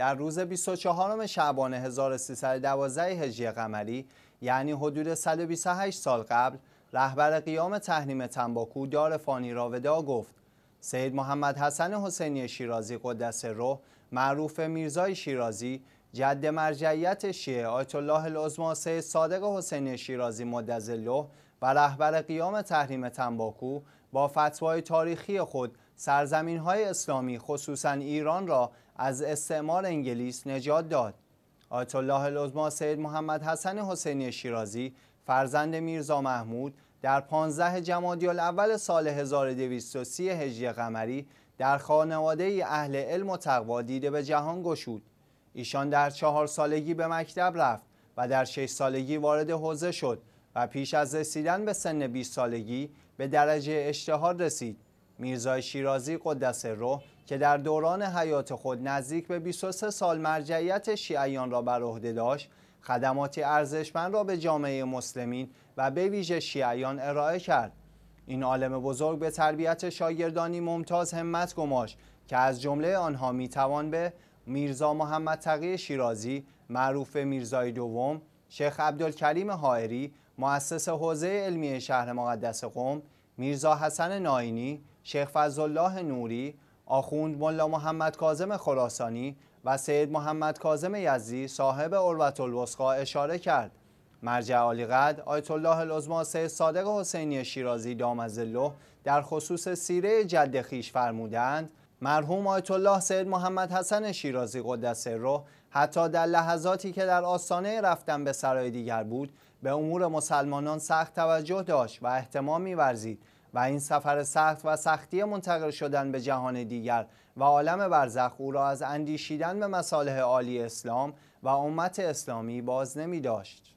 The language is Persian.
در روز 24 شعبان 1312 هجری قمری یعنی حدود 128 سال قبل رهبر قیام تحریم تنباکو دار فانی را ودا گفت سید محمد حسن حسینی شیرازی قدس روح معروف میرزای شیرازی جد مرجعیت شیعه آیت الله العظما سید صادق حسینی شیرازی مدظله و رهبر قیام تحریم تنباکو با فتوای تاریخی خود سرزمین های اسلامی خصوصا ایران را از استعمار انگلیس نجات داد. آیت الله العظما سید محمد حسن حسینی شیرازی فرزند میرزا محمود در 15 جمادی الاول سال 1230 هجری قمری در خانواده اهل علم و تقوا دیده به جهان گشود. ایشان در چهار سالگی به مکتب رفت و در شش سالگی وارد حوزه شد و پیش از رسیدن به سن 20 سالگی به درجه اشتهار رسید. میرزای شیرازی قدس روح که در دوران حیات خود نزدیک به 23 سال مرجعیت شیعیان را بر عهده داشت خدماتی ارزشمند را به جامعه مسلمین و به ویژه شیعیان ارائه کرد این عالم بزرگ به تربیت شاگردانی ممتاز همت گماش که از جمله آنها می‌توان به میرزا محمد تقی شیرازی معروف میرزای دوم شیخ عبدالکریم حائری مؤسس حوزه علمی شهر مقدس قم میرزا حسن ناینی شیخ فضلالله نوری آخوند ملا محمد کاظم خراسانی و سید محمد کاظم یزدی صاحب عروت الوسقا اشاره کرد. مرجع عالی قدر آیت الله العظما سید صادق حسینی شیرازی دام در خصوص سیره جد خیش فرمودند مرحوم آیت الله سید محمد حسن شیرازی قدس روح حتی در لحظاتی که در آستانه رفتن به سرای دیگر بود به امور مسلمانان سخت توجه داشت و احتمام می‌ورزید و این سفر سخت و سختی منتقل شدن به جهان دیگر و عالم برزخ او را از اندیشیدن به مصالح عالی اسلام و امت اسلامی باز نمی داشت.